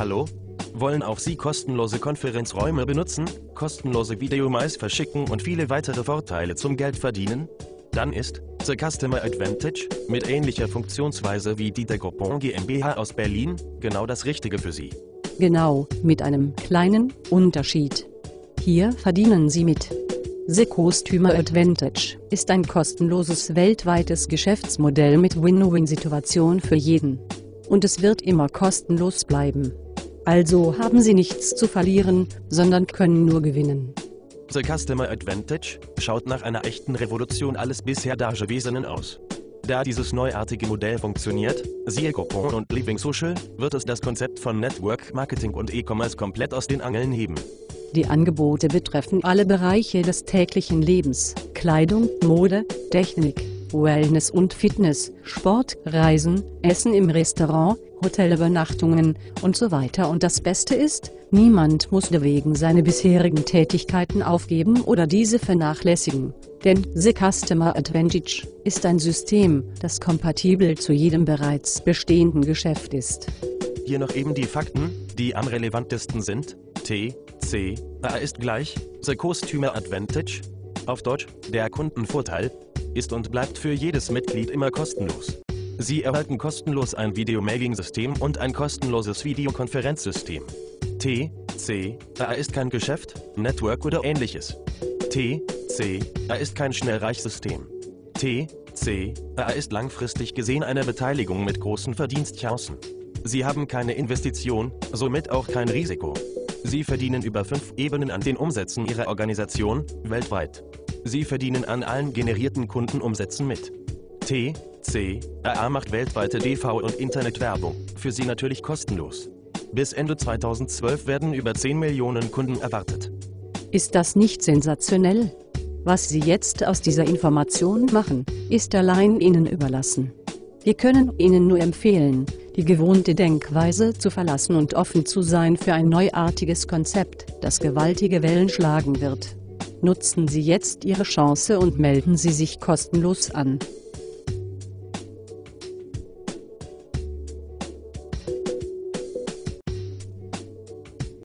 Hallo? Wollen auch Sie kostenlose Konferenzräume benutzen, kostenlose Videomails verschicken und viele weitere Vorteile zum Geld verdienen? Dann ist The Customer Advantage mit ähnlicher Funktionsweise wie die der Groupon GmbH aus Berlin genau das Richtige für Sie. Genau, mit einem kleinen Unterschied. Hier verdienen Sie mit. The Customer Advantage ist ein kostenloses weltweites Geschäftsmodell mit Win-Win-Situation für jeden. Und es wird immer kostenlos bleiben. Also haben Sie nichts zu verlieren, sondern können nur gewinnen. The Customer Advantage schaut nach einer echten Revolution alles bisher Dagewesenen aus. Da dieses neuartige Modell funktioniert, siehe Groupon und Living Social, wird es das Konzept von Network Marketing und E-Commerce komplett aus den Angeln heben. Die Angebote betreffen alle Bereiche des täglichen Lebens, Kleidung, Mode, Technik, Wellness und Fitness, Sport, Reisen, Essen im Restaurant, Hotelübernachtungen und so weiter. Und das Beste ist, niemand muss wegen seine bisherigen Tätigkeiten aufgeben oder diese vernachlässigen. Denn The Customer Advantage ist ein System, das kompatibel zu jedem bereits bestehenden Geschäft ist. Hier noch eben die Fakten, die am relevantesten sind. T, C, A ist gleich, The Customer Advantage, auf Deutsch, der Kundenvorteil, ist und bleibt für jedes Mitglied immer kostenlos. Sie erhalten kostenlos ein Videomailing-System und ein kostenloses Videokonferenzsystem. T, C, A ist kein Geschäft, Network oder ähnliches. T, C, A ist kein Schnellreichsystem. T, C, A ist langfristig gesehen eine Beteiligung mit großen Verdienstchancen. Sie haben keine Investition, somit auch kein Risiko. Sie verdienen über fünf Ebenen an den Umsätzen Ihrer Organisation, weltweit. Sie verdienen an allen generierten Kundenumsätzen mit. T, C, AA macht weltweite DV- und Internetwerbung, für Sie natürlich kostenlos. Bis Ende 2012 werden über 10 Millionen Kunden erwartet. Ist das nicht sensationell? Was Sie jetzt aus dieser Information machen, ist allein Ihnen überlassen. Wir können Ihnen nur empfehlen, die gewohnte Denkweise zu verlassen und offen zu sein für ein neuartiges Konzept, das gewaltige Wellen schlagen wird. Nutzen Sie jetzt Ihre Chance und melden Sie sich kostenlos an.